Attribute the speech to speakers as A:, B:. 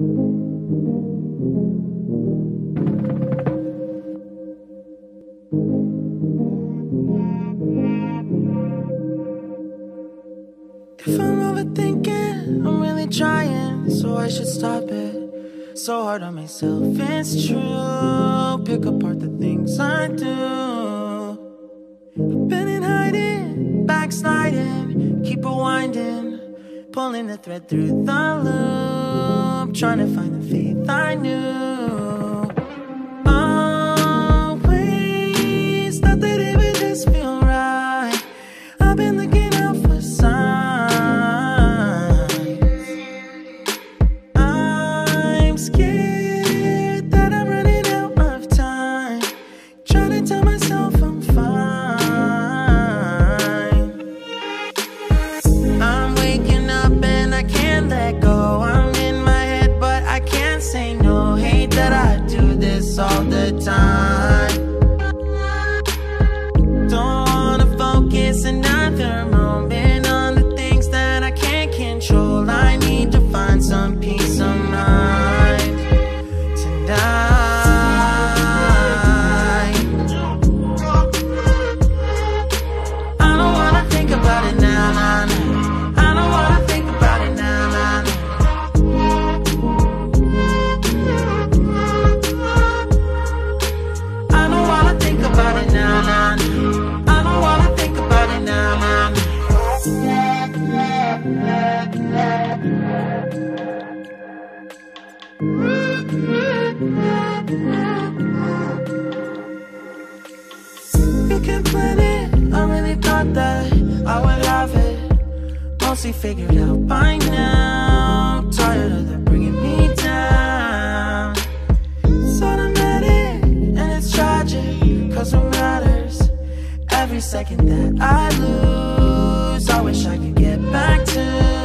A: If I'm overthinking, I'm really trying, so I should stop it. So hard on myself, it's true. Pick apart the things I do. I've been in hiding, backsliding, keep rewinding, pulling the thread through the loop, trying to find the faith I knew. You can plan it, I really thought that I would have it. Mostly figured out by now. Tired of them bringing me down. It's automatic and it's tragic Cause it matters. Every second that I lose I wish I could get back to